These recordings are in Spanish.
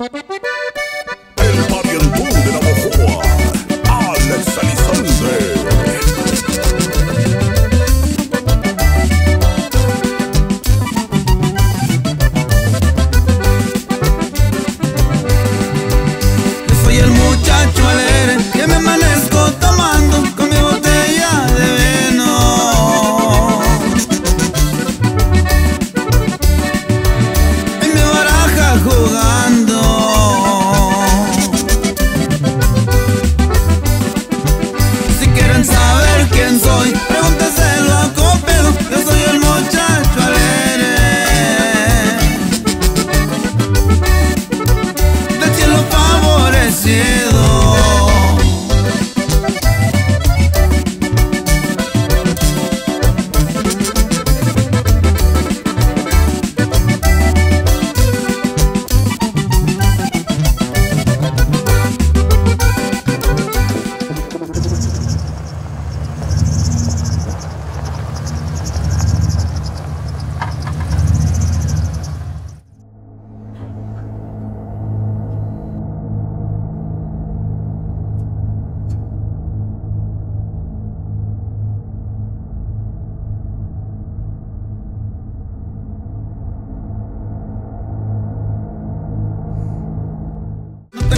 El parientón de la mojoa, Alex Elizalde. Soy el muchacho alegre que me amanezco tomando con mi botella de vino. En mi baraja jugando. enjoy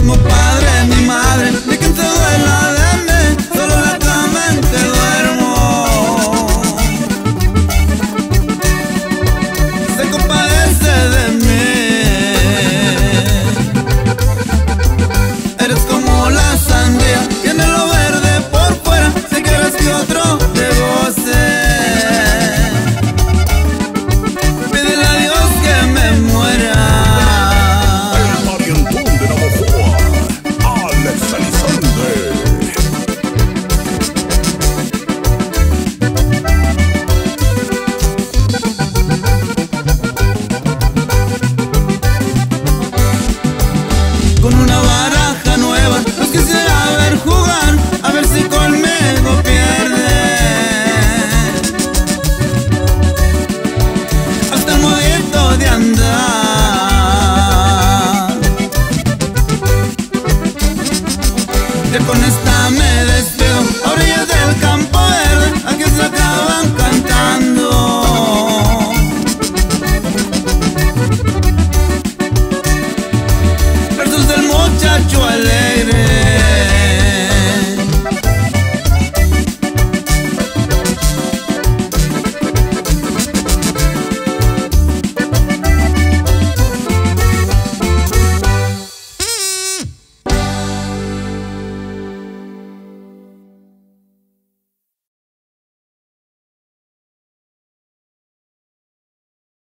mi padre, mi madre. que con esta me despido.